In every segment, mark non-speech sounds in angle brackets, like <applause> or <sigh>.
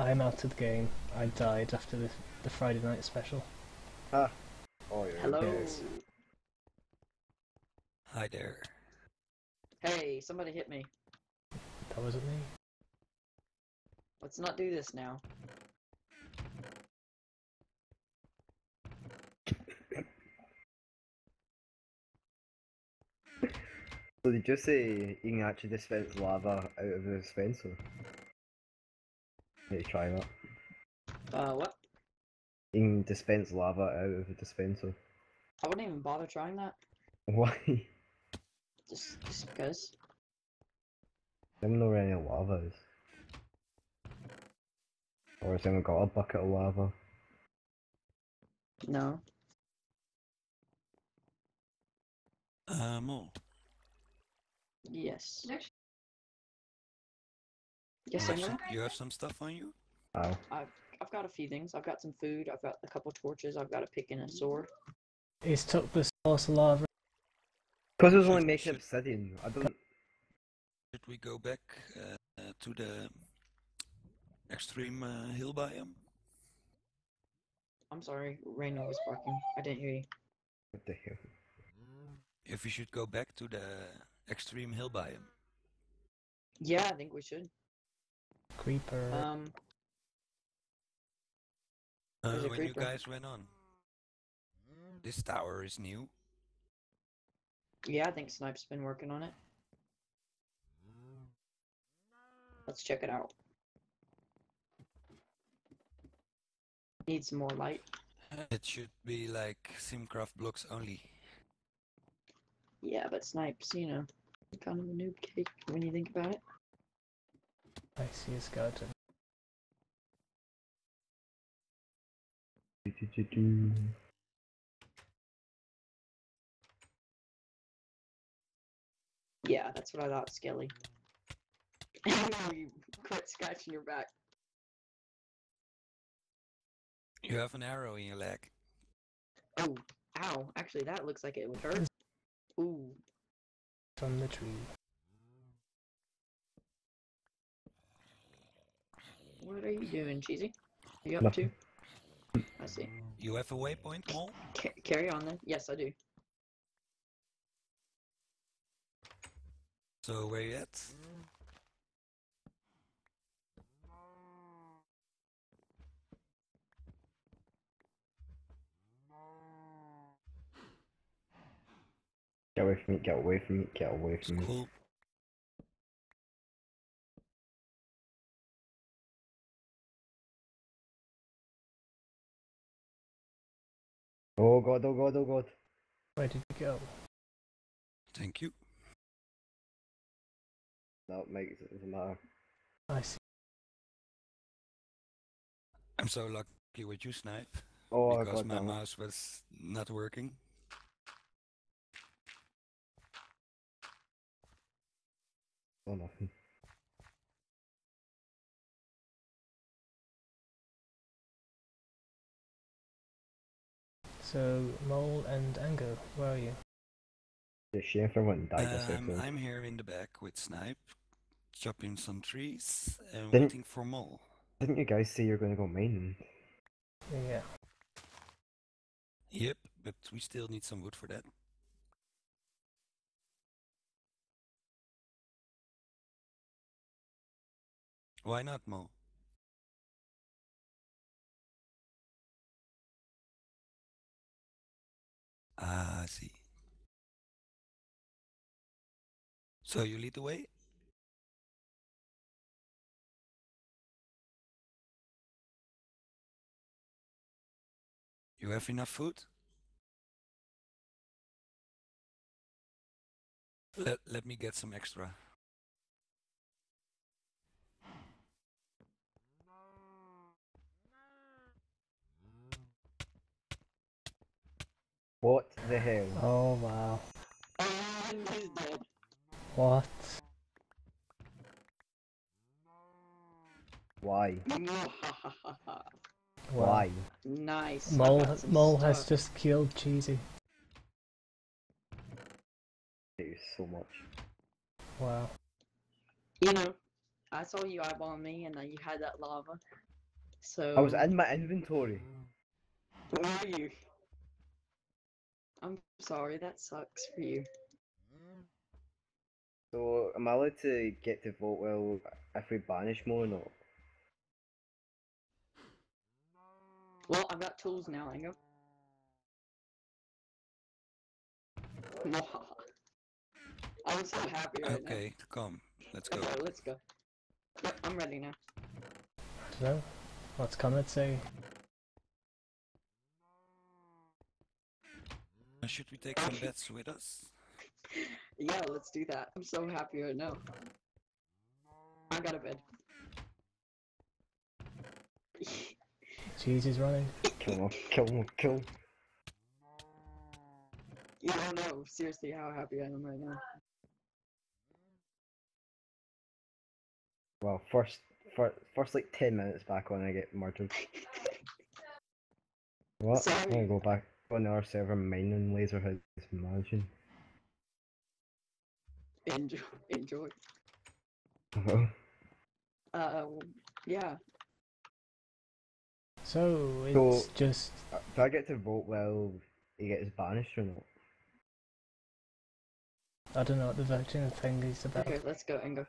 I'm out of the game. I died after the, the Friday night special. Ah. Oh, yeah. Hello. Yes. Hi there. Hey, somebody hit me. That wasn't me. Let's not do this now. So did you say you can actually dispense lava out of the dispenser? Need to try that. Uh, what? You can dispense lava out of the dispenser. I wouldn't even bother trying that. <laughs> Why? Just, just because. I don't know where any lava is. Or has anyone got a bucket of lava? No. Uh, more. Yes. You Yes, have, I know. some, you have some stuff on you? Ow. I've I've got a few things. I've got some food. I've got a couple torches. I've got a pick and a sword. He's took the source of lava. Because it was only Should- making should- obsidian. I don't. Should we go back uh, uh, to the extreme uh, hill biome? I'm sorry, Rainer was barking. I didn't hear you. What the hell? If we should go back to the extreme hill biome. Yeah, I think we should. Creeper. Um, Uh, There's a when you guys went on. This tower is new. yeah, I think Snipe's been working on it. Let's check it out. Need some more light. It should be like Simcraft blocks only. Yeah, but Snipes, you know, kind of a noob cake when you think about it. I see a skeleton. Yeah, that's what I thought, Skelly. <laughs> now you quit scratching your back. You have an arrow in your leg. Oh, ow. Actually, that looks like it would hurt. Ooh. From the tree. What are you doing, Cheesy? Are you up Nothing. to? I see. You have a waypoint, Mole? Ca- carry on then. Yes, I do. So where you at? Get away from me, get away from me, get away from me. Cool. Oh god, oh god, oh god. Where did you go? Thank you. No, Mike, it doesn't matter. I see. I'm so lucky with you, Snipe. Oh because my mouse was not working. Oh nothing. So, Mole and Ango, where are you? Yeah, shame if everyone died this Um. I'm here in the back with Snipe, chopping some trees and Didn't- waiting for Mole. Didn't you guys say you're gonna go mining? Yeah. Yep, but we still need some wood for that. Why not, Mo? Ah, see. So you lead the way? You have enough food? Let, let me get some extra. What the hell? Oh wow. And he's dead. What? Why? <laughs> Why? nice. I Mole, Mole has just killed Cheesy. hate you so much. Wow. You know, I saw you eyeballing me, and then you had that lava. So I was in my inventory. Where are you? I'm sorry, that sucks for you. So am I allowed to get to vote well if we banish more or not? Well, I've got tools now, Ango. <laughs> I'm so happy right Okay, come, let's go. Okay, let's go. Yep, I'm ready now. I don't know. What's Comet say? Should we take some bets with us? Yeah, let's do that. I'm so happy right now. I got a bed. Cheese is running. Kill him, kill him, kill him. you don't know seriously how happy I am right now. Well, first, first, first like 10 minutes back when I get murdered. <laughs> What? I'm gonna go back on our server mining Laserhead's mansion. Enjoy. <laughs> Enjoy. Oh, Uh, yeah. So it's So- just Uh, Do I get to vote well he gets banished or not? I don't know what the voting thing is about. Okay, let's go, Ingo.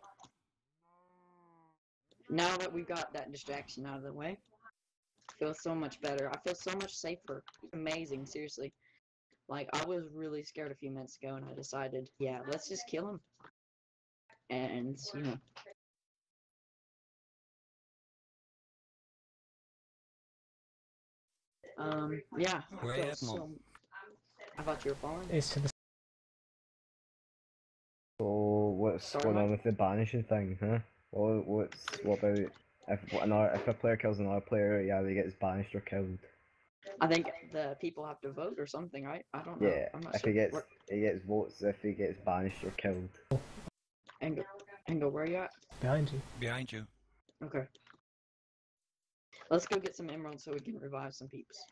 Now that we've got that distraction out of the way, I feel so much better. I feel so much safer. Amazing, seriously. Like, I was really scared a few minutes ago, and I decided, yeah, let's just kill him. And, you know. Um, yeah. I Where feel so... I thought you were falling. It's to the So what's Sorry, going on with the banishing thing, huh? What what's what about if what another if a player kills another player, yeah, they gets banished or killed. I think the people have to vote or something, right? I don't know. Yeah, I'm not if sure. he gets Where- he gets votes if he gets banished or killed. Angle, Angle, where are you at? behind you. Behind you. Okay. Let's go get some emeralds so we can revive some peeps.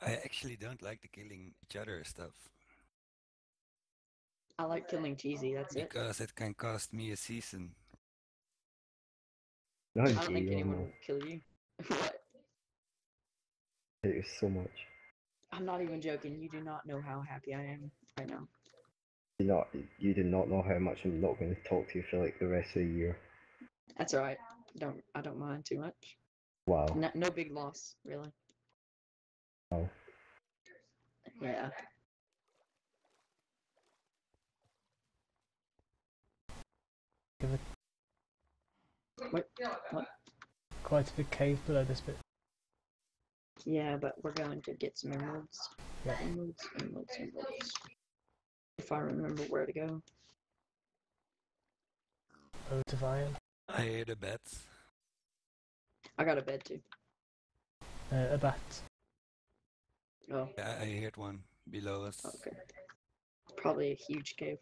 I actually don't like the killing each other stuff I like killing cheesy. That's it. because it can cost me a season. Not I don't think anyone will kill you. <laughs> what? It is so much. I'm not even joking. You do not know how happy I am right now. You not you do not know how much I'm not going to talk to you for like the rest of the year. That's alright. Don't I don't mind too much. Wow. No, no big loss, really. Wow. Yeah. Give it What? What? quite a big cave below this bit. Yeah, but we're going to get some emeralds. Yeah. Emeralds, emeralds, emeralds. If I remember where to go. Loads of iron. I hear a bats. I got a bed too. Uh, a bat. Oh, Yeah, I heard one below us. okay. Probably a huge cave.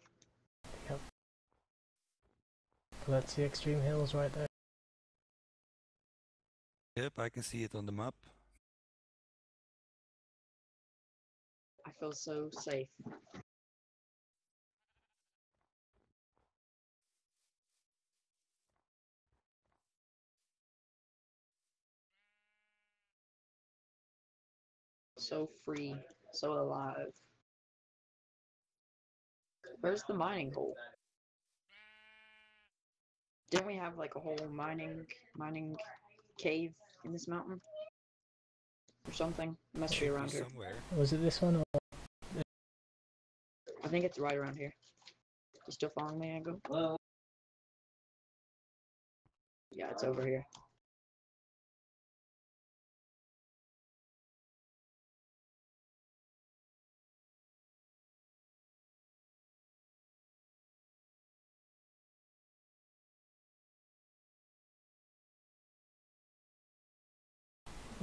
Well, that's the extreme hills right there. Yep, I can see it on the map. I feel so safe. So free, so alive. Where's the mining hole? Didn't we have like a whole mining mining cave in this mountain? Or something? It must be around here. somewhere. Was it this one or I think it's right around here. You still following me, Ango? Yeah, it's over here.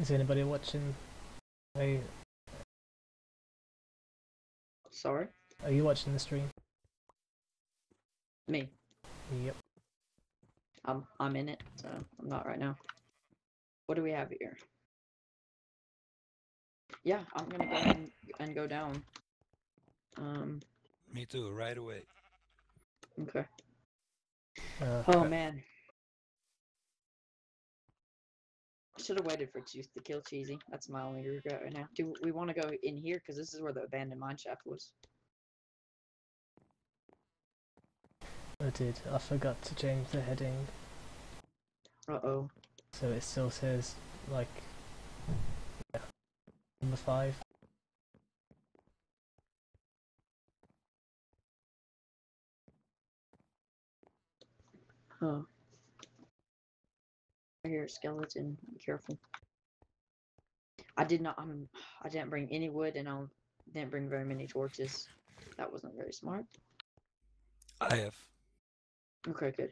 Is anybody watching? Are you, Sorry? are you watching the stream? Me. Yep. I'm I'm in it, so I'm not right now. What do we have here? Yeah, I'm gonna go and, and go down. Um, Me too, right away. okay. Uh, Oh but- man. Should have waited for Juice to kill Cheesy. That's my only regret right now. Do we want to go in here? Because this is where the abandoned mine shaft was. I did. I forgot to change the heading, Uh oh. so it still says like yeah, number five. Oh. A skeleton. Be careful. I did not. Um, I didn't bring any wood, and I didn't bring very many torches. That wasn't very smart. I have. Okay, good.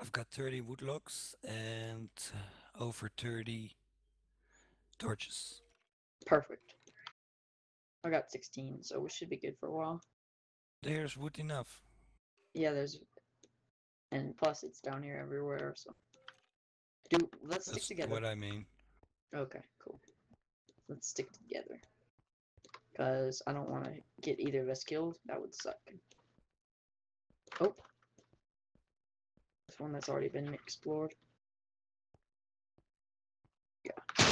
I've got 30 wood logs and over 30 torches. Perfect. I got 16, so we should be good for a while. There's wood enough. Yeah, there's, and plus it's down here everywhere. So, do let's stick together. what I mean. Okay, cool. Let's stick together. Cause I don't want to get either of us killed. That would suck. Oh, this one that's already been explored. Yeah.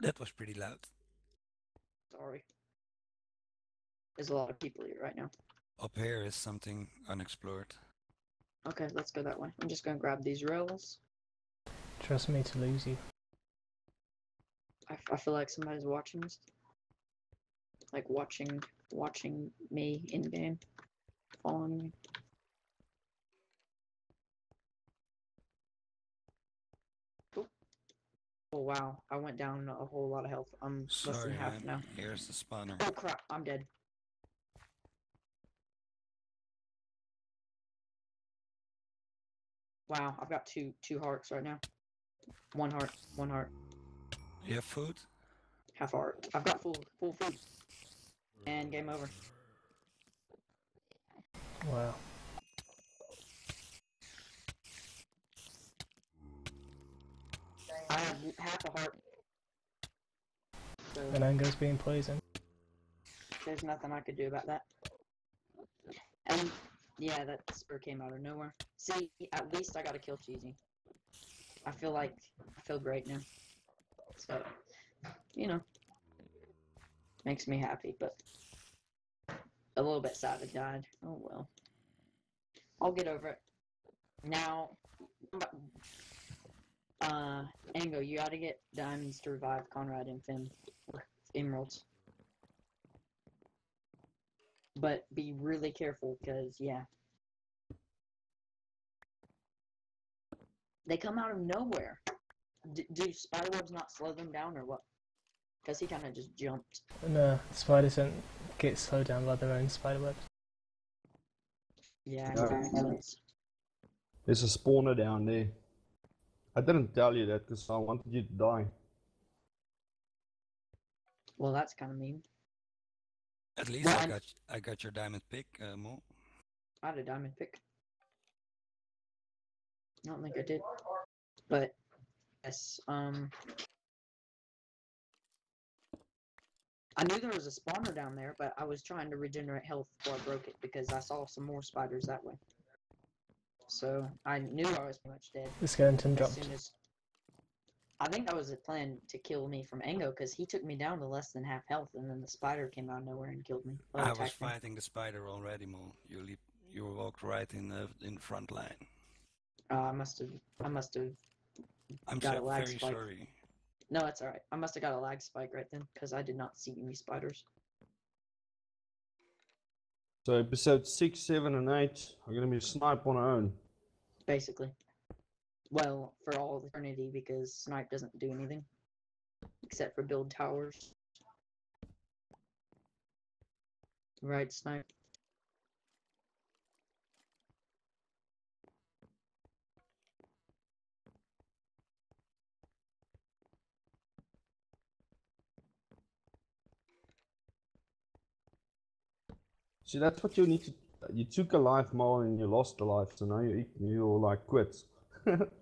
That was pretty loud. Sorry. There's a lot of people here right now. Up here is something unexplored. Okay, let's go that way. I'm just gonna grab these rails. Trust me to lose you. I, f- I feel like somebody's watching us. Like watching watching me in game. Following me. Oop. Oh wow, I went down a whole lot of health. I'm less than half I'm- now. here's the spawner. Oh crap, I'm dead. Wow, I've got two two hearts right now. One heart, one heart, You have food? half heart. I've got full full food. And game over. Wow. I have half a heart. So And Ango's being poisoned. there's nothing I could do about that. And yeah, that spur came out of nowhere. See, at least I got to kill Cheesy. I feel like I feel great now. So, you know, makes me happy, but a little bit sad it died. Oh well. I'll get over it. Now, uh, Ango, you gotta get diamonds to revive Conrad and Finn emeralds. But be really careful, because, yeah. They come out of nowhere. D- do spiderwebs not slow them down, or what? Because he kind of just jumped. No, spiders don't get slowed down by their own spiderwebs. Yeah, No. that makes sense. There's a spawner down there. I didn't tell you that because I wanted you to die. Well, that's kind of mean. At least Well, I I'm- got I got your diamond pick, uh, Mo. I had a diamond pick. I don't think I did. But, yes, um... I knew there was a spawner down there, but I was trying to regenerate health before I broke it because I saw some more spiders that way. So, I knew I was pretty much dead. The skeleton As dropped. soon as... I think that was a plan to kill me from Ango because he took me down to less than half health and then the spider came out of nowhere and killed me. Well, I was attacked me. fighting the spider already, Mo. You leap, you walked right in the in the front line. Uh, I must have. I must have. I'm Got so a lag very spike. sorry. No, it's alright. I must have got a lag spike right then because I did not see any spiders. So episode 6, 7 and 8 are going to be snipe on our own. Basically. Well, for all eternity because snipe doesn't do anything except for build towers. Right, snipe. See, that's what you need to. You took a life more and you lost a life, so now you you're like quits. <laughs>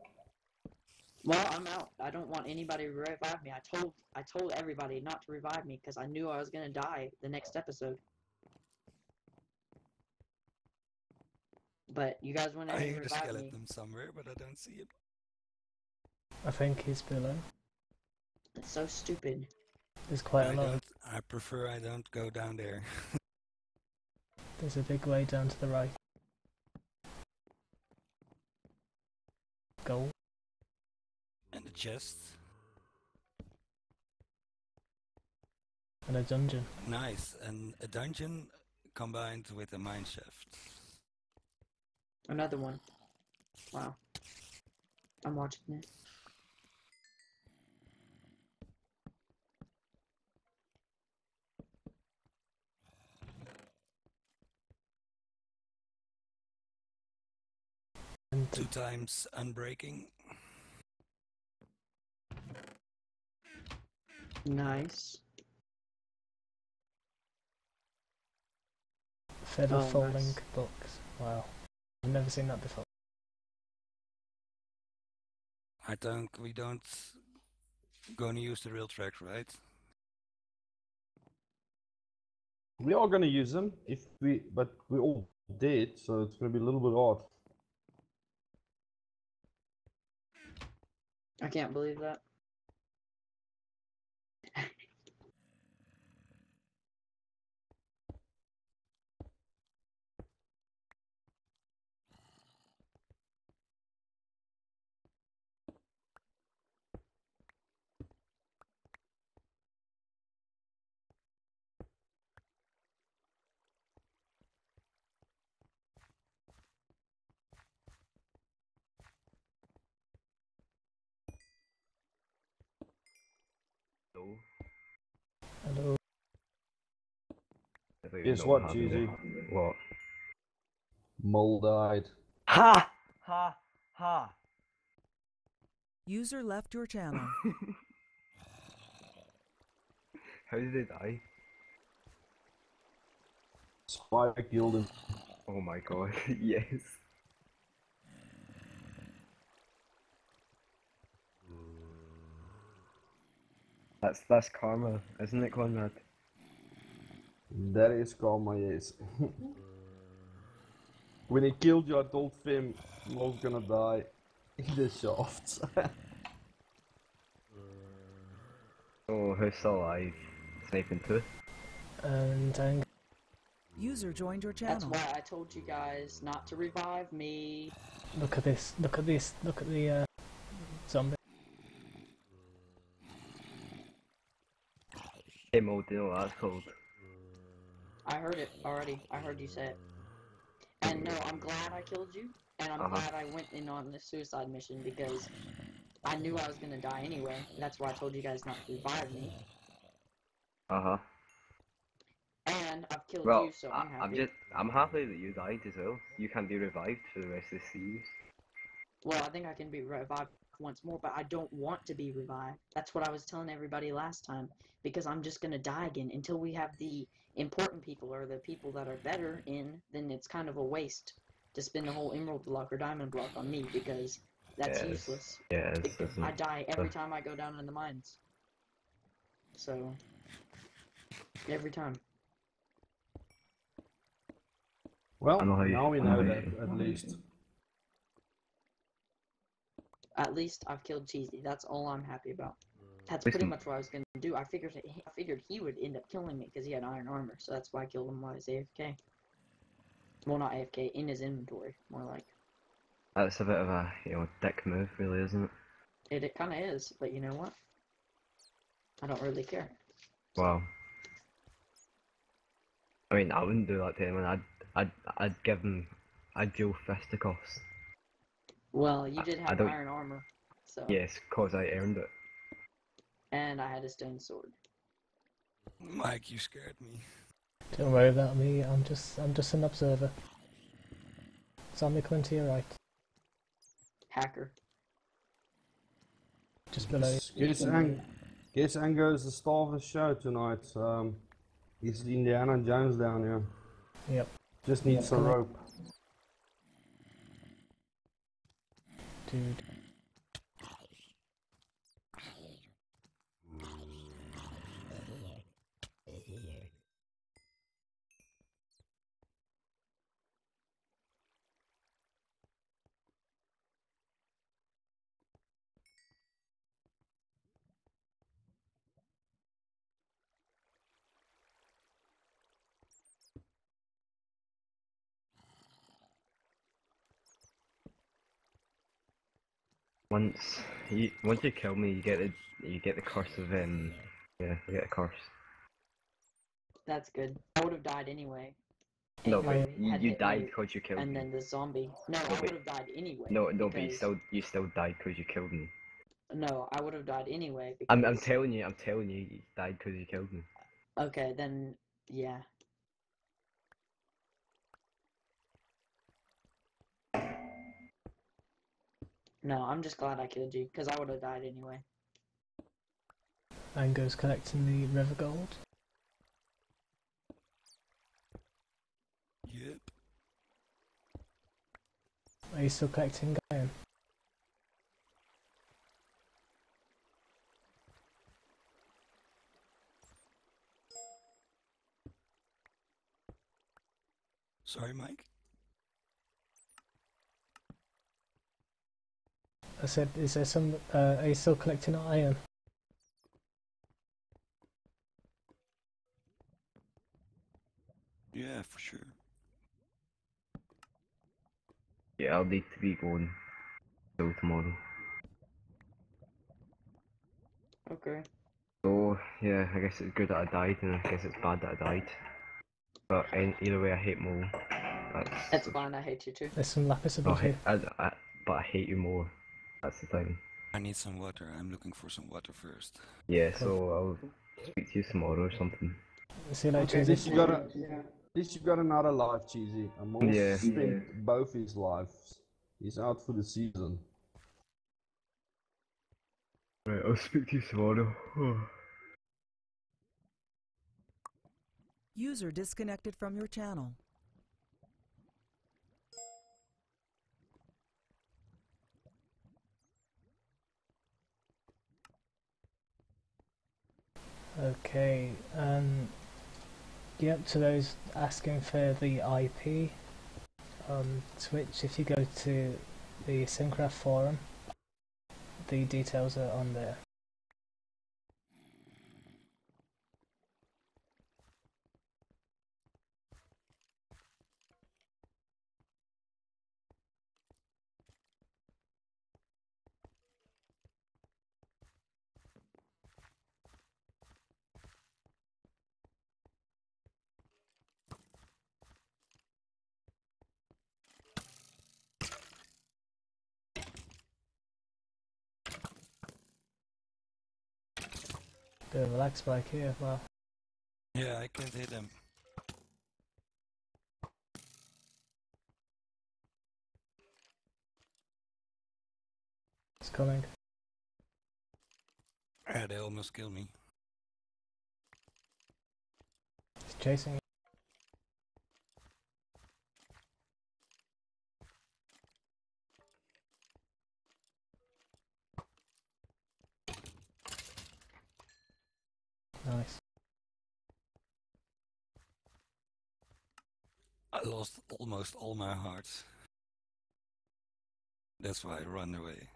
Well, I'm out. I don't want anybody to revive me. I told I told everybody not to revive me because I knew I was gonna die the next episode. But you guys went I ahead hear and the revived me. skeleton somewhere, but I don't see it. I think he's below. It's so stupid. There's quite I a lot. don't. I prefer I don't go down there. <laughs> There's a big way down to the right. Gold. And chest. And a dungeon. Nice. And a dungeon combined with a mine shaft. Another one. Wow. I'm watching it. Two times unbreaking. Nice. feather Oh, falling nice. books. Wow. I've never seen that before. I don't. We don't. Gonna use the real tracks, right? We are gonna use them if we, but we're all did, so it's gonna be a little bit odd. I can't believe that. No. Hello. I don't even Guess what, happened Jeezy? What? Mole died. Ha! Ha! Ha! User left your channel. <laughs> How did they die? Spike killed him. Oh my god, <laughs> yes. That's that's karma, isn't it, Conrad? That is karma, yes. <laughs> when he killed you, I told Fim I was gonna die in the shafts. <laughs> Oh, who's still alive? Sniping too? And Ang- User joined your channel. That's channel. why I told you guys not to revive me. look at this. Look at this. Look at the uh, zombie. Hey Mo, do you know what that's called? I heard it already. I heard you say it. And no, I'm glad I killed you, and I'm Uh-huh. glad I went in on the suicide mission because I knew I was gonna die anyway. That's why I told you guys not to revive me. Uh huh. And I've killed Well, you, so I'm happy. I'm just I'm happy that you died as well. You can be revived for the rest of the series. Well, I think I can be revived once more, but I don't want to be revived. That's what I was telling everybody last time, because I'm just gonna die again until we have the important people or the people that are better in. Then it's kind of a waste to spend a whole emerald block or diamond block on me because that's Yes. useless. Yeah, it's, I die every time I go down in the mines. So every time. well, I know how now we know know how that you- at least. At least I've killed Cheesy. That's all I'm happy about. Mm. That's pretty much what I was gonna do. I figured he- I figured he would end up killing me because he had iron armor, so that's why I killed him while he's AFK. Well, not AFK, in his inventory, more like. that's a bit of a you know dick move, really, isn't it? It, it kind of is, but you know what? I don't really care. Wow. I mean, I wouldn't do that to anyone. I'd I'd I'd give him I'd deal fisticuffs. Well, you did I have don't- iron armor, so. Yes, cause I earned it. And I had a stone sword. Mike, you scared me. Don't worry about me. I'm just. I'm just an observer. Zombie coming to your right, Hacker. just below. you. Guess, Ang- guess Ango is the star of the show tonight. Um, he's Indiana Jones down here. Yep. Just needs Yep, some come on. rope. Dude. Once you once you kill me, you get the you get the curse of um yeah you get a curse. That's good. I would have died anyway. No, but you, you died because you killed And me. then the zombie. No, No, I would have died anyway. No, no, but you still you still died because you killed me. No, I would have died anyway. Because... I'm I'm telling you, I'm telling you, you died because you killed me. Okay, then yeah. No, I'm just glad I killed you because I would have died anyway. Ango's collecting the river gold. Yep. Are you still collecting iron? Sorry, Mike. I said, is there some? Uh, are you still collecting iron? Yeah, for sure. Yeah, I'll need to be going till tomorrow. Okay. So yeah, I guess it's good that I died, and I guess it's bad that I died. But in, either way, I hate Mo. That's That's fine, I hate you too. There's some lapis I above hate, here. I, I, but I hate you more. That's the thing. I need some water. I'm looking for some water first. Yeah, so I'll speak to you tomorrow or something. See you later, At Cheesy. you got a, at least you got another life, Cheesy. Amon Yeah. spent both his lives. He's out for the season. Right, I'll speak to you tomorrow. Oh. User disconnected from your channel. Okay, um, yep, to those asking for the IP on Twitch, if you go to the SimCraft forum, the details are on there. Bit of a lag spike here, wow. Yeah, I can't hit him. It's coming. Ah, they almost killed me. It's chasing Nice. I lost almost all my hearts. That's why I run away.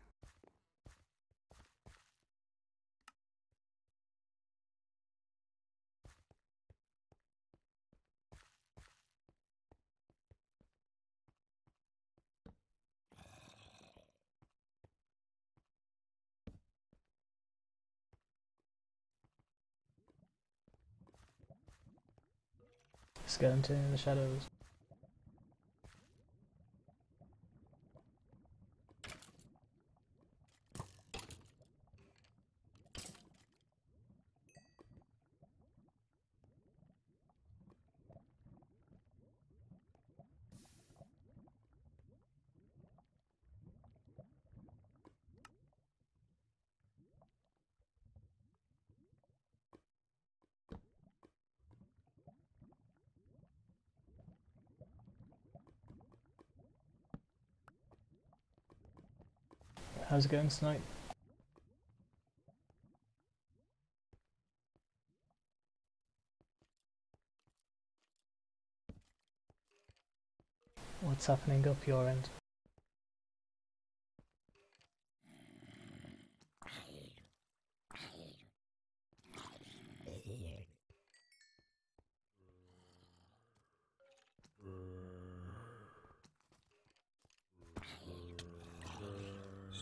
Skeleton in the shadows. How's it going tonight? What's happening up your end?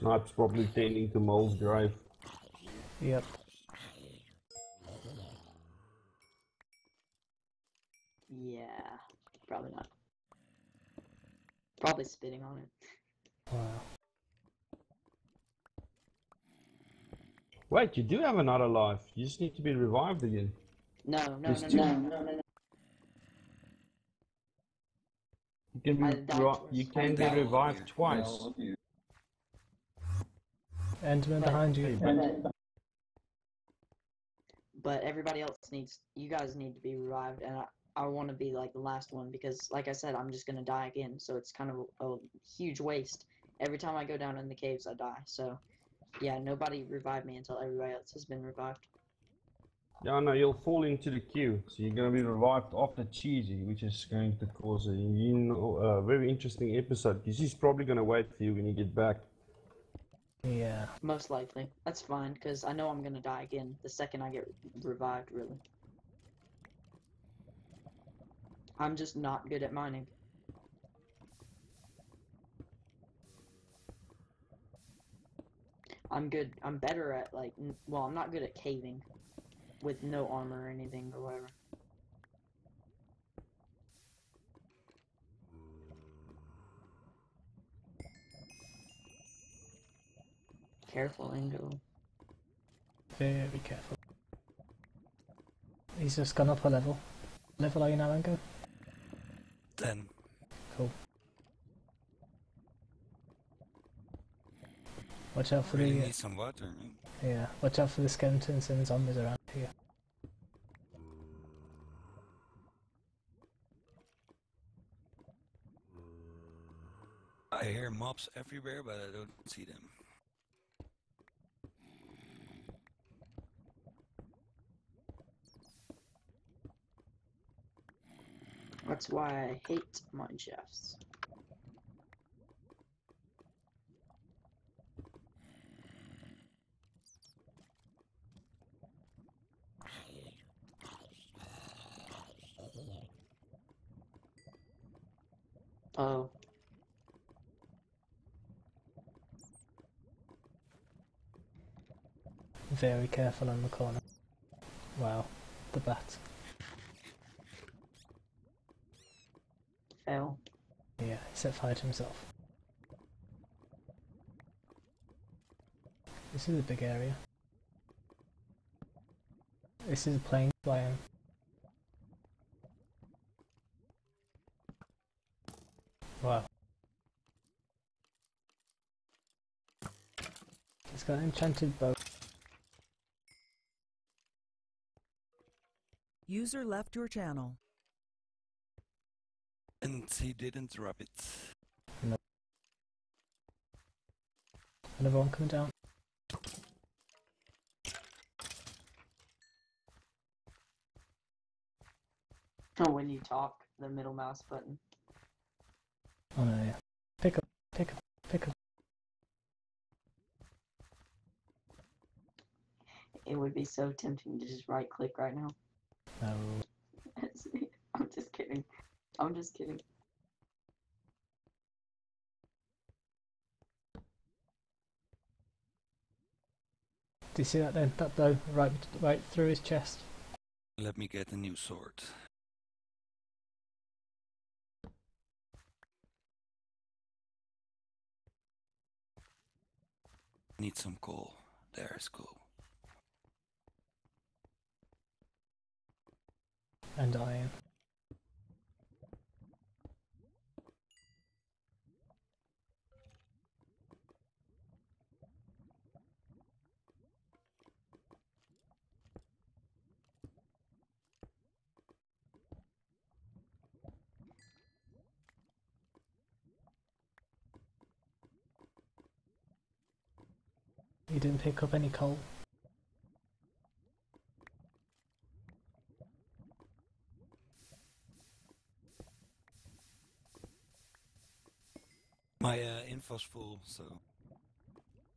Snipe's probably tending to Mole's grave. Yep. Yeah, probably not. Probably spitting on it. Wow. Wait, you do have another life. You just need to be revived again. No, no, no, There's no, two. no, no, no. You can be, died you can be revived twice. Enderman behind you. But everybody else needs, you guys need to be revived, and I, I want to be like the last one because, like I said, I'm just gonna die again. So it's kind of a, a huge waste. Every time I go down in the caves, I die. So, yeah, nobody revive me until everybody else has been revived. Yeah, no, you'll fall into the queue. So you're going to be revived after Cheesy, which is going to cause a you know, uh, very interesting episode. Because he's probably going to wait for you when you get back. Yeah. Most likely. That's fine, because I know I'm gonna die again the second I get revived, really. I'm just not good at mining. I'm good. I'm better at, like, well, I'm not good at caving with no armor or anything or whatever. Careful, Ingo. Very careful. He's just gone up a level. Level are you now, Engo? 10. Cool. Watch out for Really the need some water. man. yeah. Watch out for the skeletons and zombies around here. I hear mobs everywhere, but I don't see them. That's why I hate mine shafts. Oh. Very careful on the corner. Wow, the bat. Fail. Yeah, he set fire to himself. This is a big area. This is a plain biome. Wow. It's got an enchanted bow. User left your channel. And he didn't drop it. Another one coming down. Oh, when you talk, the middle mouse button. Oh no, yeah. Pick up, pick up, pick up. It would be so tempting to just right click right now. No. <laughs> I'm just kidding. I'm just kidding. Do you see that then? That bow right, right through his chest. Let me get a new sword. Need some coal. There's coal. And iron. You didn't pick up any coal. My uh, info's full, so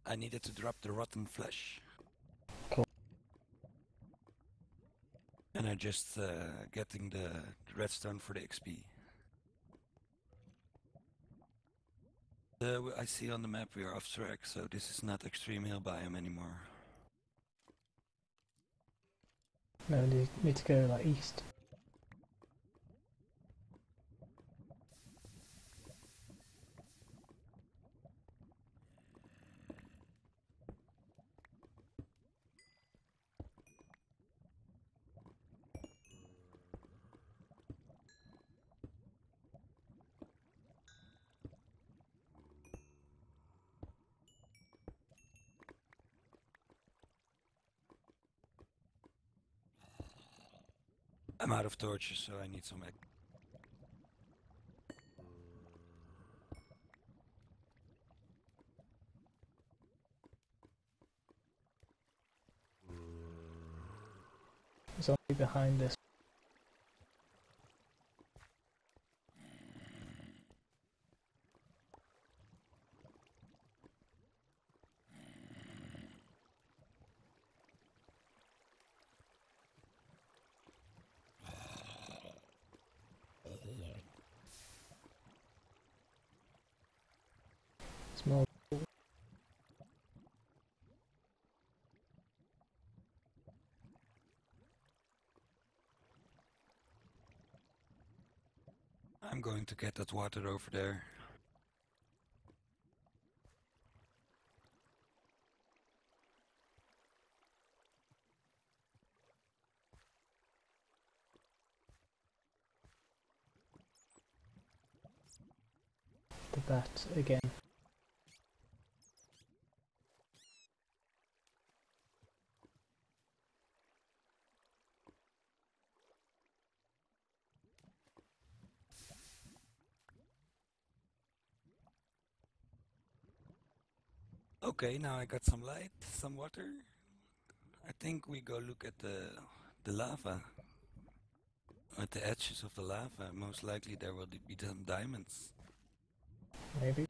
I needed to drop the rotten flesh. Cool. And I'm just uh, getting the redstone for the XP. Uh, I see on the map we are off track, so this is not extreme hill biome anymore. No, we need to go like east. I'm out of torches, so I need some. Ec- Zombie behind us. I'm to get that water over there. The bat again. Okay, now I got some light, some water. I think we go look at the the lava. At the edges of the lava, most likely there will be some diamonds. Maybe.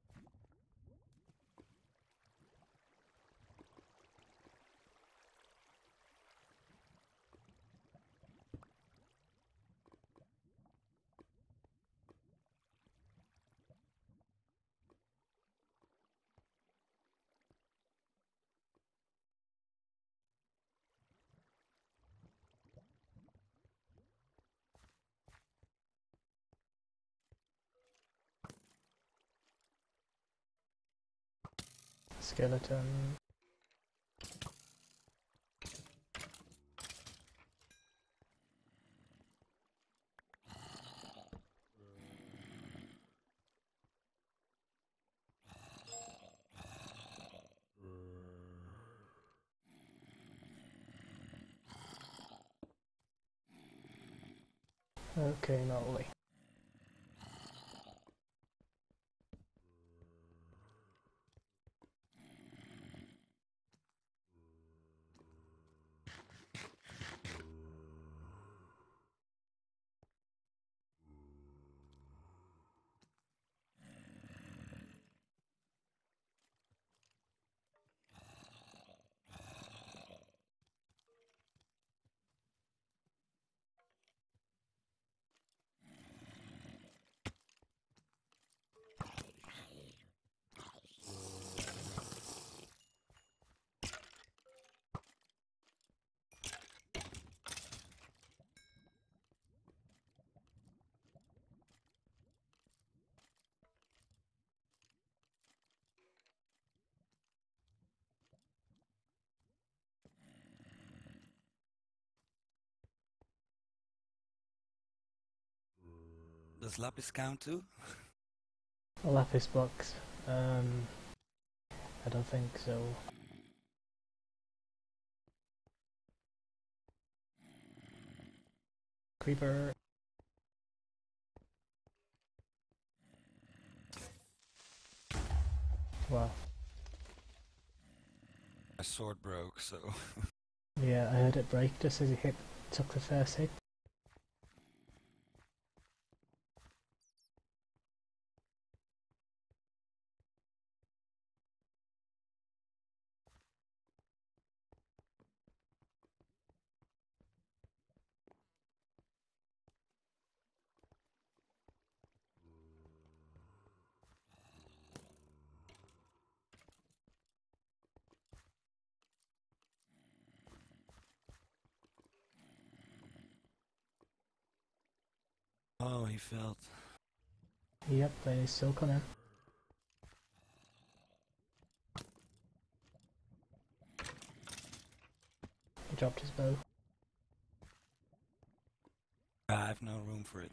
Skeleton. Okay, not really. Does lapis count too? A lapis box. Um, I don't think so. Creeper. Wow. My sword broke, so <laughs> Yeah, I heard it break just as he hit, took the first hit. He felt. Yep, they still come in. He dropped his bow. I have no room for it.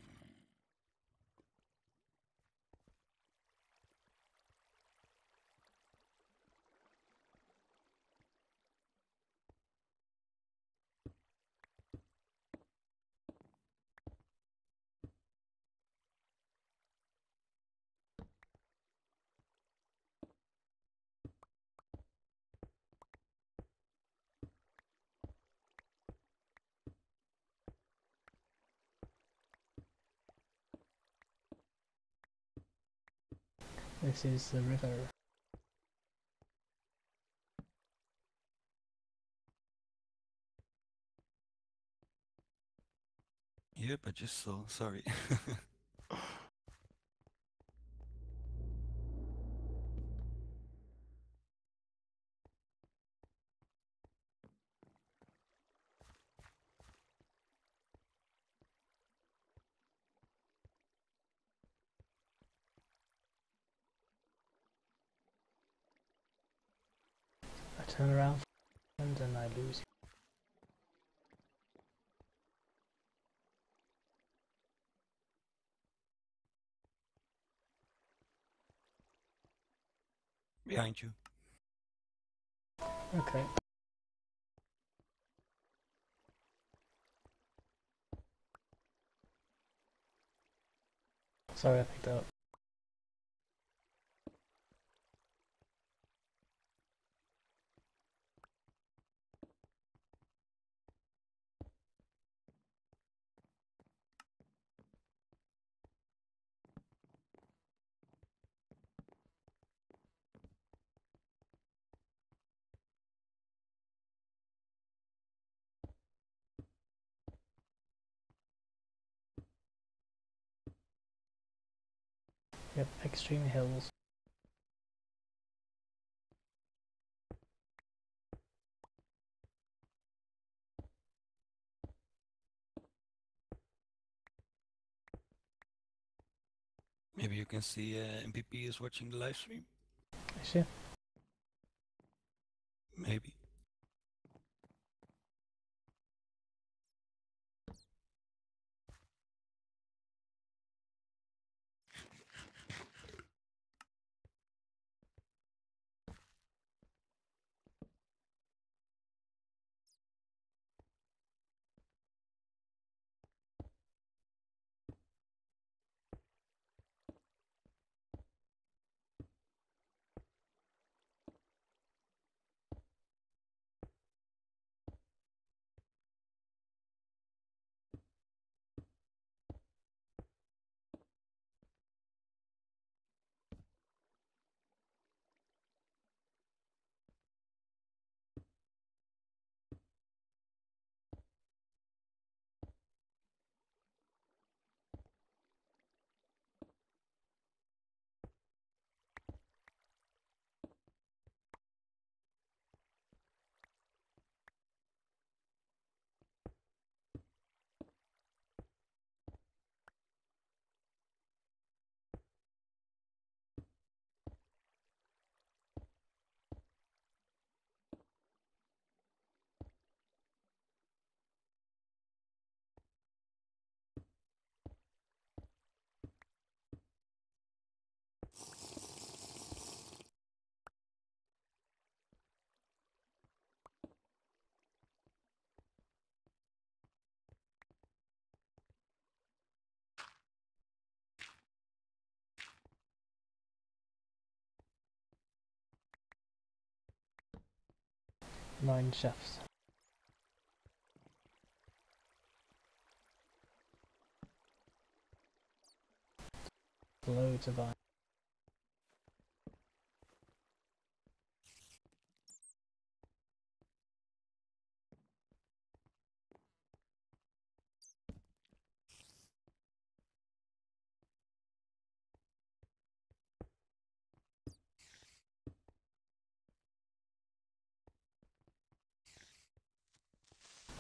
This is the river. Yep, I just saw. Sorry. <laughs> turn around and then I lose. Behind you. Okay. Sorry, I picked up. Yep, extreme hills. Maybe you can see uh, MPP is watching the live stream. I see. Maybe. Nine chefs. Loads of iron.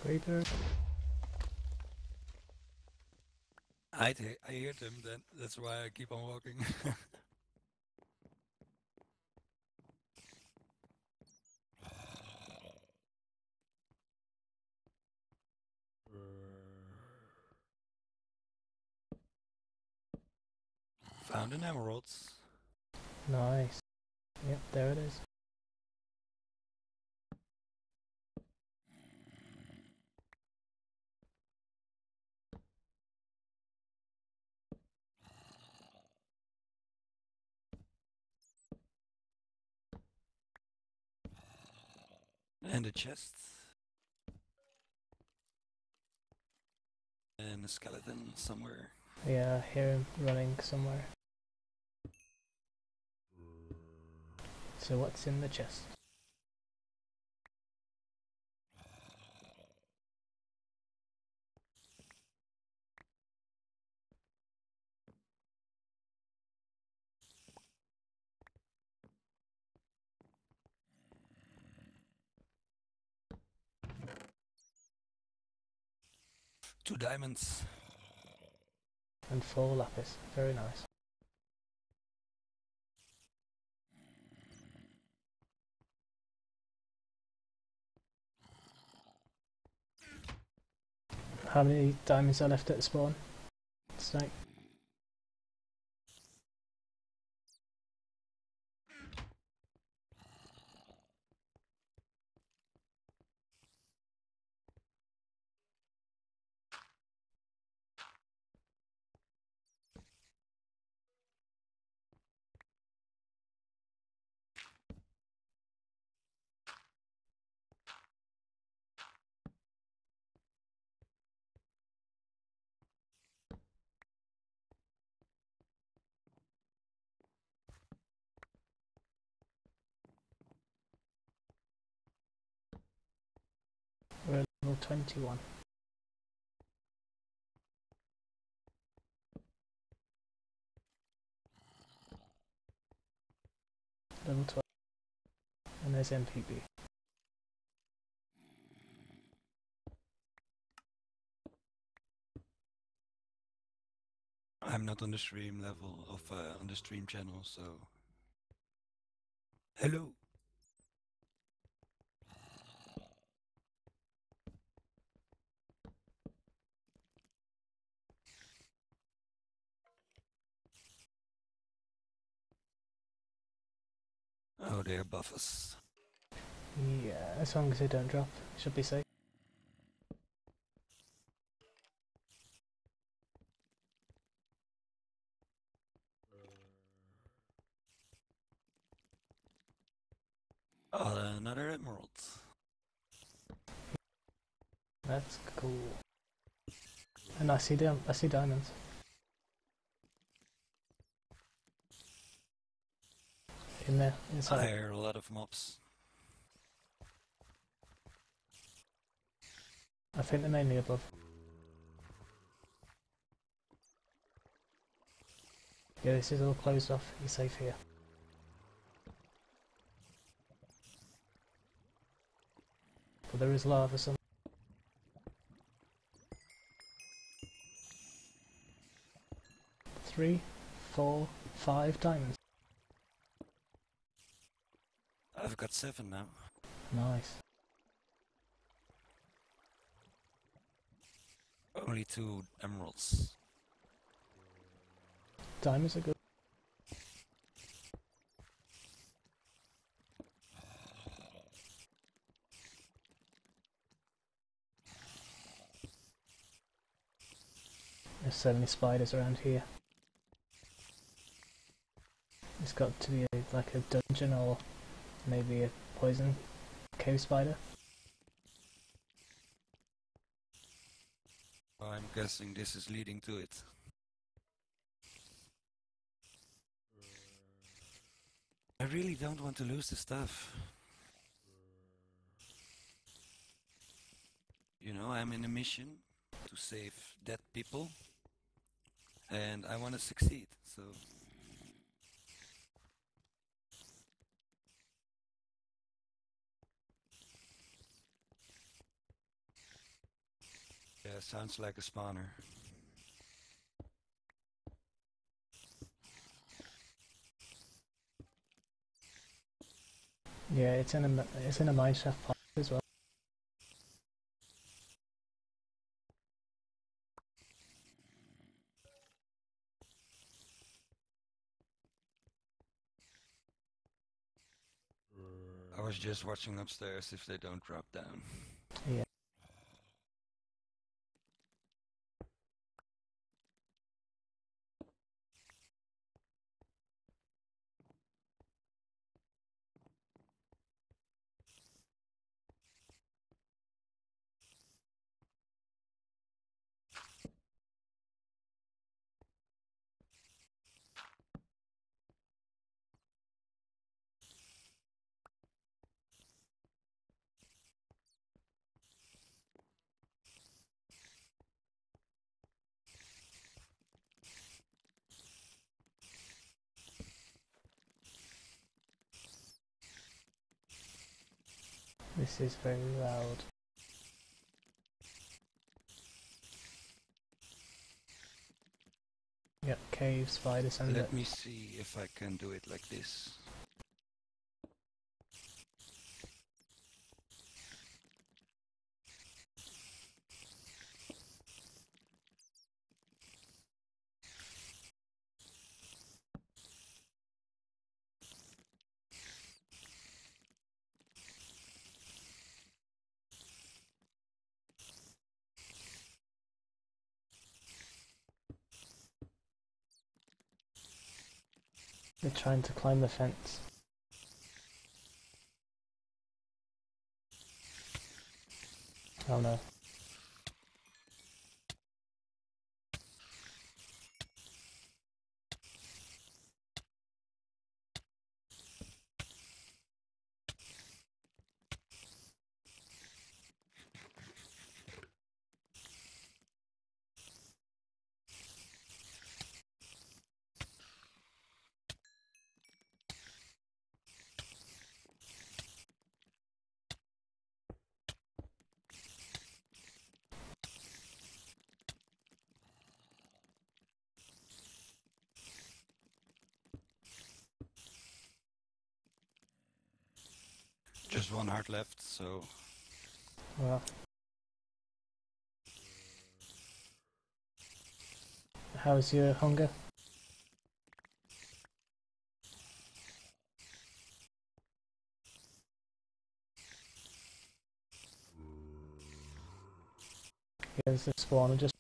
Creeper. I heard him then. That's why I keep on walking. <laughs> Found an emerald. Nice. Yep, there it is. And a chest. And a skeleton somewhere. Yeah, I hear him running somewhere. So what's in the chest? Two diamonds. And four lapis. Very nice. How many diamonds are left at the spawn? Snake. We're at level 21. Level 12. And there's MPB. I'm not on the stream level of uh, on the stream channel, so hello. Oh, they're buffers. Yeah, as long as they don't drop, should be safe. Oh, another emerald. That's cool. And I see them. I see diamonds. In there, I hear a lot of mobs. I think they're mainly above. Yeah, this is all closed off. You're safe here. But there is lava some. Three, four, five diamonds. I've got seven now. Nice. Only two emeralds. Diamonds are good. There's so many spiders around here. It's got to be a, like a dungeon or maybe a poison cave spider. I'm guessing this is leading to it. I really don't want to lose the stuff. You know, I'm in a mission to save dead people. And I want to succeed, so... Yeah, sounds like a spawner. Yeah, it's in a it's in a mineshaft park as well. I was just watching upstairs if they don't drop down. This is very loud. Yep, cave, spiders, and Let me see if I can do it like this. Trying to climb the fence. Oh no. Just one heart left, so Well. How's your hunger? Here's the spawner just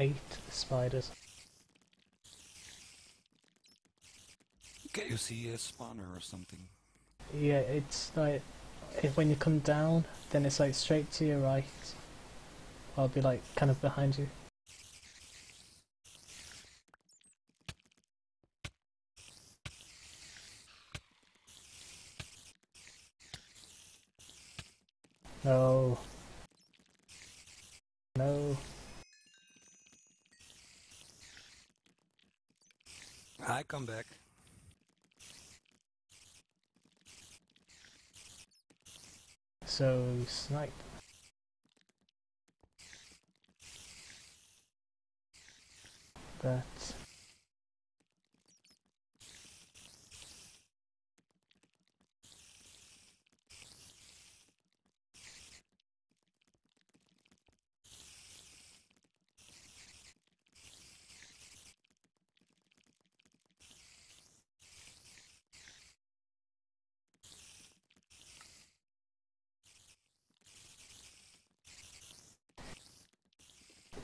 eight spiders. can you see a spawner or something? Yeah, it's like if when you come down, then it's like straight to your right. I'll be like kind of behind you. No. No. I come back. So snipe. That.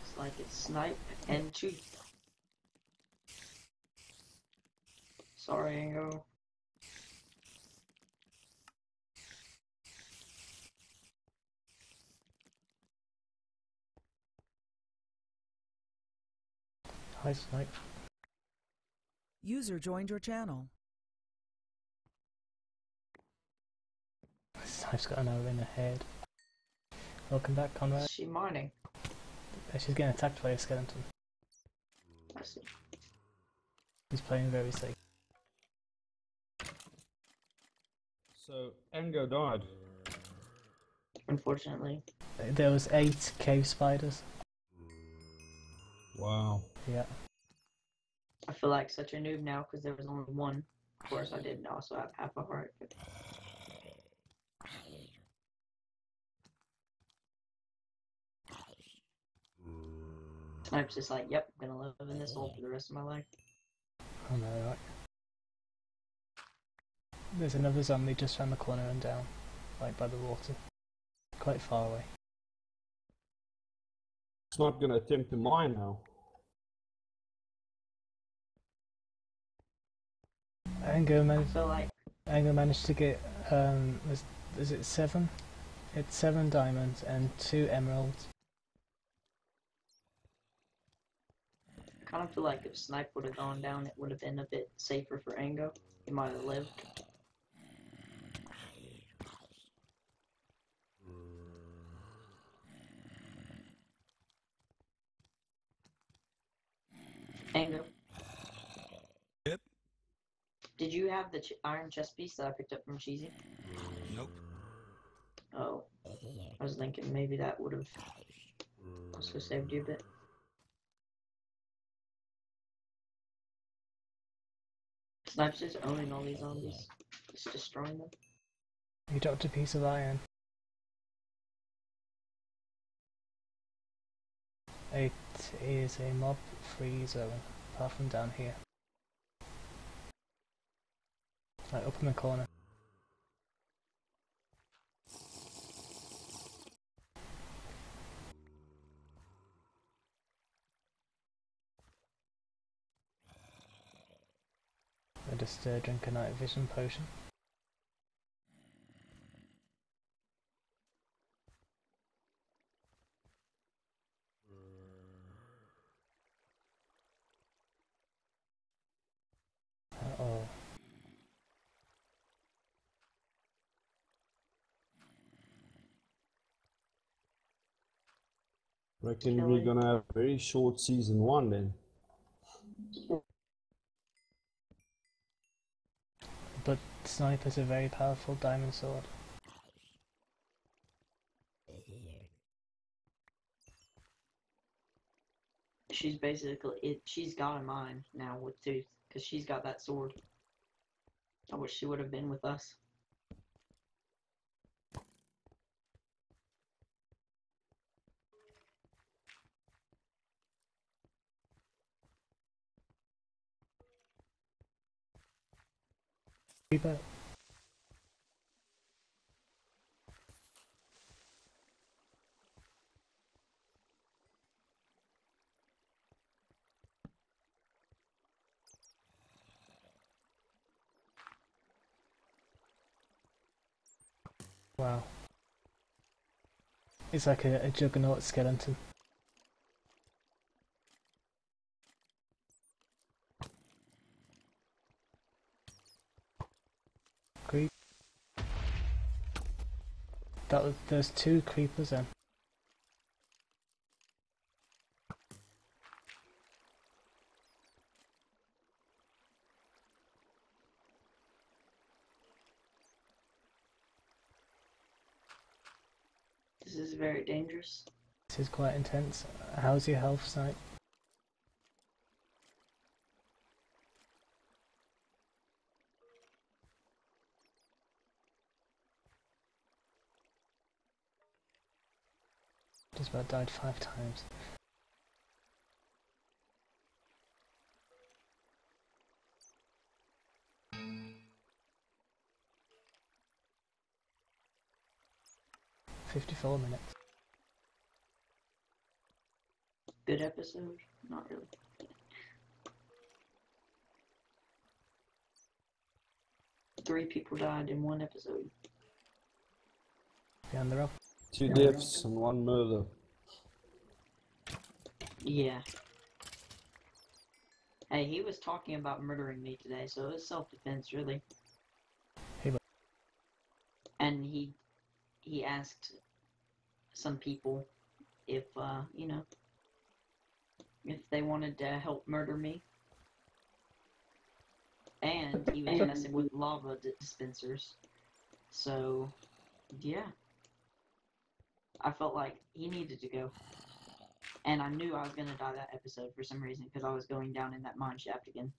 It's like it's snipe and tooth. Sorry, Ango. Hi snipe. User joined your channel. Snipe's got an arrow in her head. Welcome back, Conrad. Is she mining? She's getting attacked by a skeleton. I. He's playing very safe. So Ango died. Unfortunately. There was eight cave spiders. Wow. Yeah. I feel like such a noob now because there was only one. Of course, I didn't also have half a heart. But... Snipe's just like, yep, I'm gonna live in this hole for the rest of my life. I know, right? There's another zombie just around the corner and down, like by the water. Quite far away. It's not gonna attempt to mine now. Ango, I man- like Ango managed to get, um, is, is it seven? It's seven diamonds and two emeralds. Kind of feel like if Snipe would have gone down, it would have been a bit safer for Ango. He might have lived. Ango. Yep. Did you have the ch- iron chest piece that I picked up from Cheesy? Nope. Oh, I was thinking maybe that would have also saved you a bit. Snipe's just owning all these zombies, just destroying them. He dropped a piece of iron. It is a mob free zone, apart from down here. Like up in the corner. I just uh, drink a night vision potion. Reckon Kelly. we're gonna have a very short season one then. Sniper's a very powerful diamond sword. She's basically it. She's got a mind now with Tooth because she's got that sword. I wish she would have been with us. Creeper. Wow. It's like a, a juggernaut skeleton. That there's two creepers in. This is very dangerous. This is quite intense. How's your health, Snipe? Just about died five times. Fifty-four minutes. Good episode? Not really. Three people died in one episode. Behind the rock. Two deaths and one murder. Yeah. Hey, he was talking about murdering me today, so it was self-defense, really. Hey, but- And he he asked some people if uh, you know, if they wanted to help murder me. And he was <laughs> messing with lava di- dispensers. So, yeah. I felt like he needed to go. And I knew I was gonna die that episode for some reason because I was going down in that mine shaft again.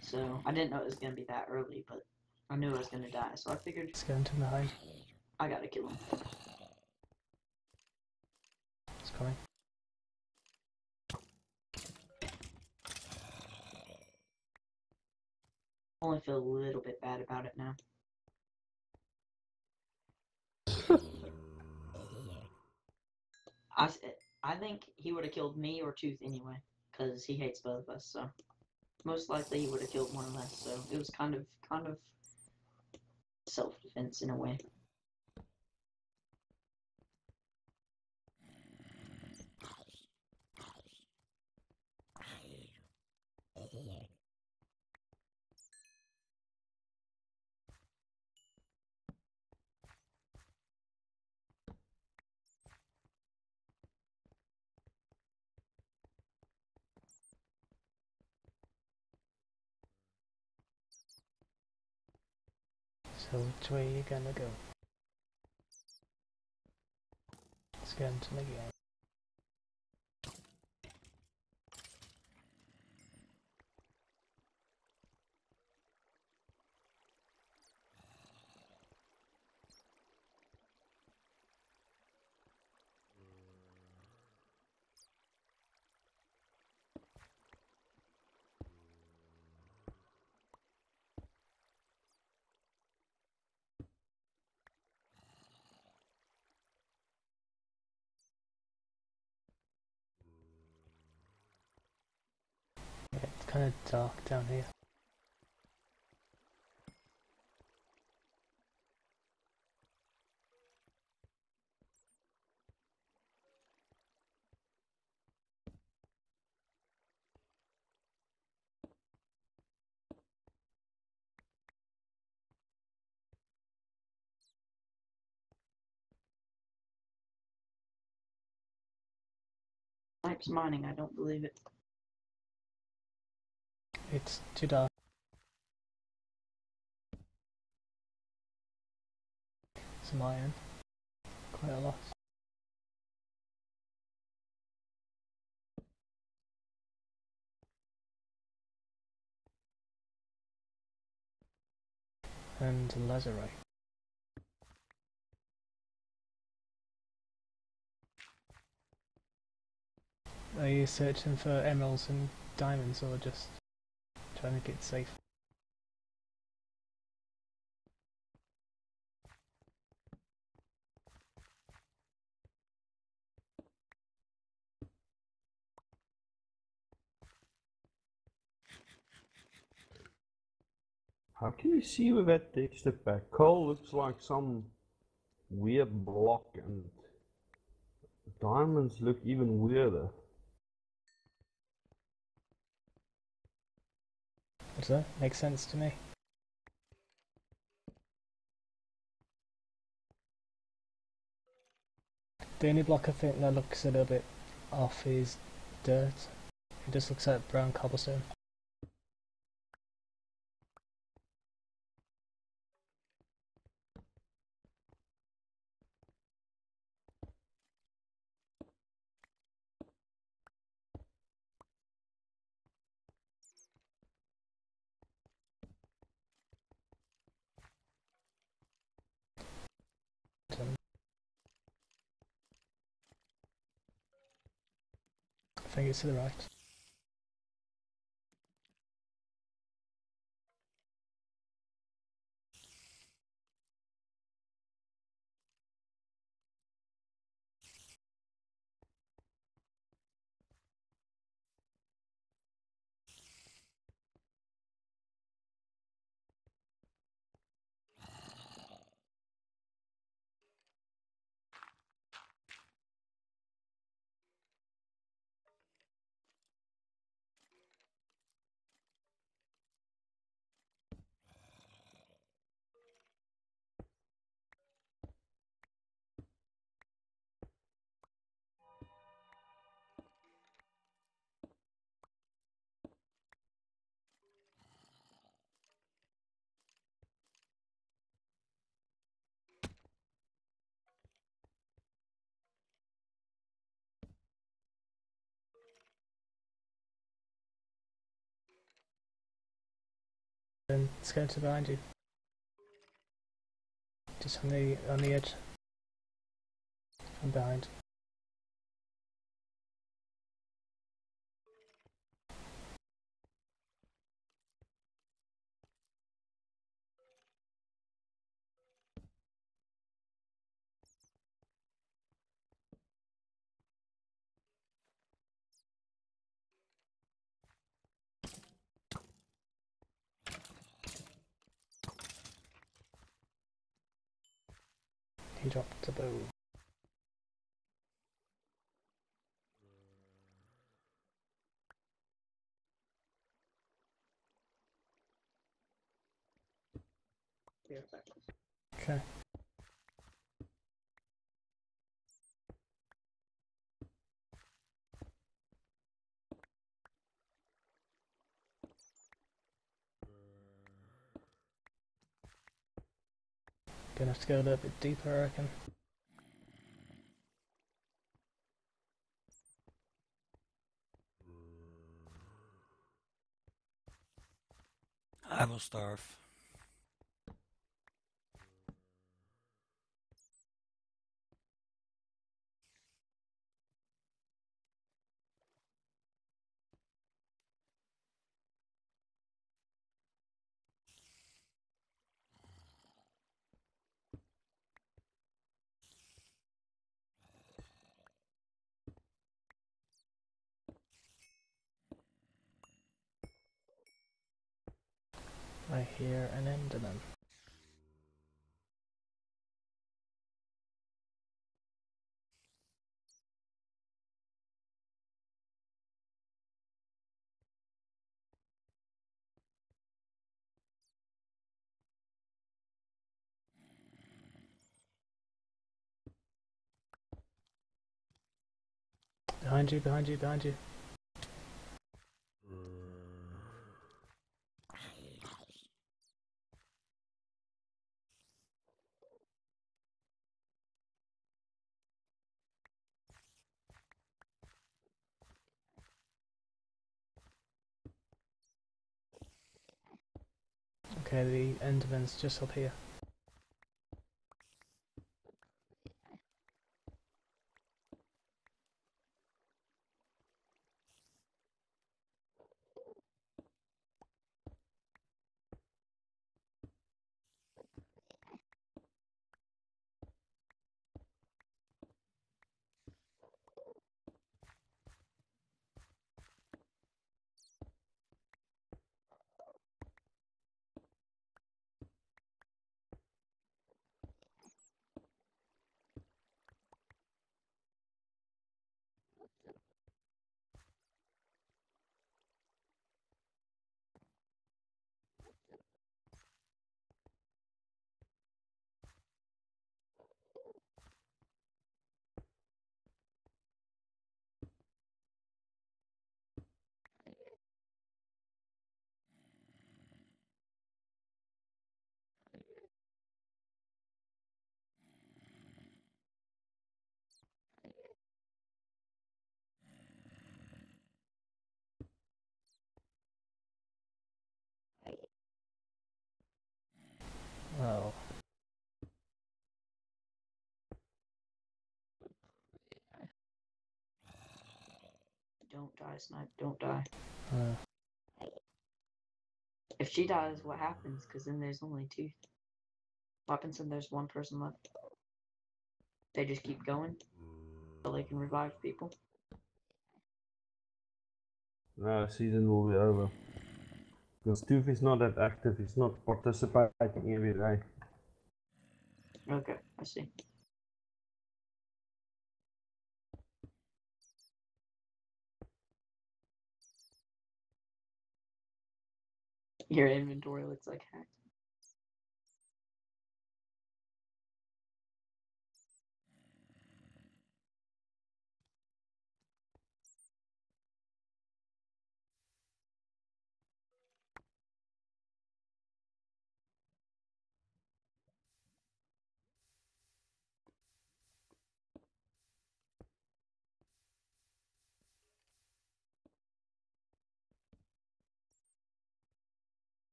So I didn't know it was gonna be that early, but I knew I was gonna die. So I figured It's going to behind. I gotta kill him. It's coming. Only feel a little bit bad about it now. <laughs> I, s- I think he would have killed me or Tooth anyway, because he hates both of us. So most likely he would have killed one of us. So it was kind of kind of self defense in a way. So which way you gonna go? It's going to the Yeah, it's kind of dark down here. Mining, I don't believe it. It's too dark. Some iron. Quite a lot. And lazurite. Are you searching for emeralds and diamonds or just trying to get safe? How can you see with that texture pack? Coal looks like some weird block and diamonds look even weirder. Does that make sense to me? The only block I think that looks a little bit off is dirt. It just looks like brown cobblestone. Um, Think it's to the right. And skeleton behind you. Just on the on the edge. From behind. He dropped the bow. Be right back. Okay. Gonna have to go a little bit deeper, I reckon. I will starve. I hear an Enderman. Behind you, behind you, behind you. Okay, the Enderman's just up here. Oh. Don't die, Snipe. Don't die. Uh, If she dies, what happens? Because then there's only two. What happens when there's one person left? They just keep going so they can revive people. No, season will be over. Because Tooth is not that active, he's not participating every day. Okay, I see. Your inventory looks like hacked.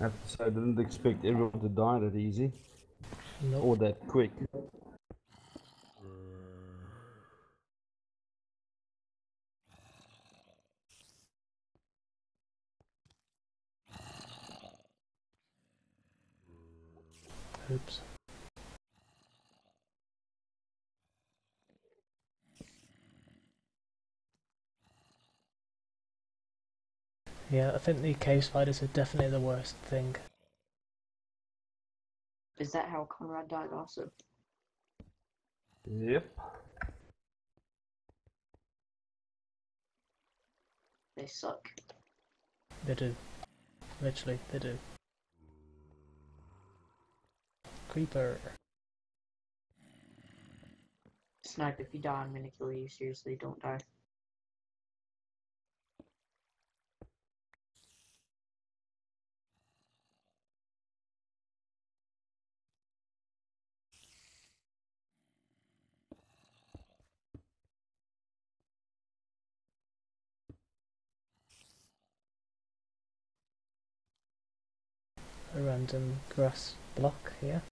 I have to say, I didn't expect everyone to die that easy Nope. or that quick. Oops. Yeah, I think the cave spiders are definitely the worst thing. Is that how Conrad died also? Yep. They suck. They do. Literally, they do. Creeper. Snipe, if you die, I'm gonna kill you. Seriously, don't die. A random grass block here.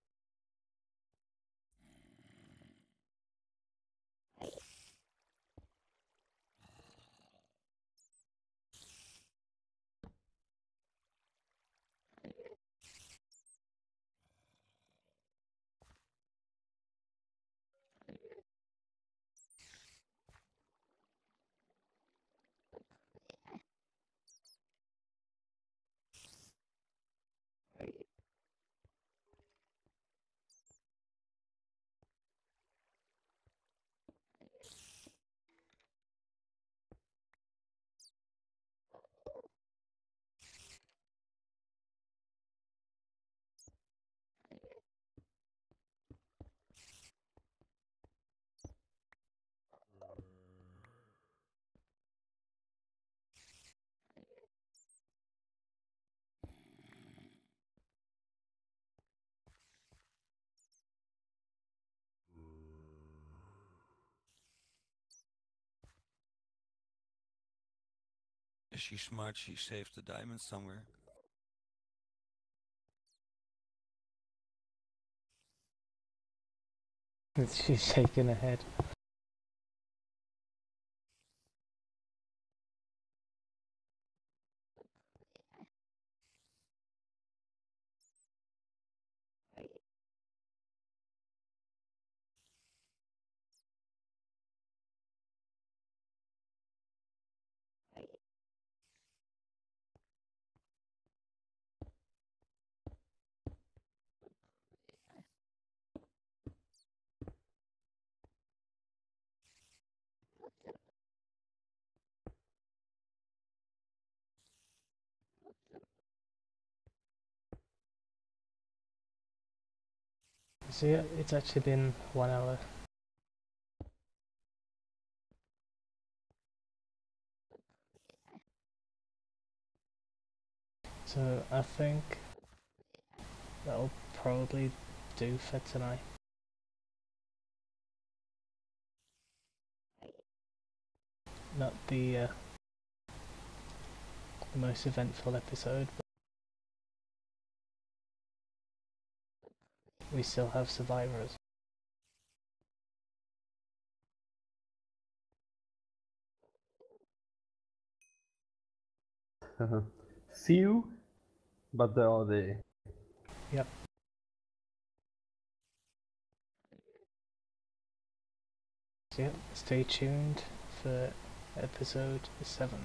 Is she smart? She saved the diamond somewhere. <laughs> She's shaking her head. See, it's actually been one hour. So I think that'll probably do for tonight. Not the, uh, the most eventful episode, we still have survivors. Uh-huh. Few, but they are there. Yep. So, yep, stay tuned for episode 7.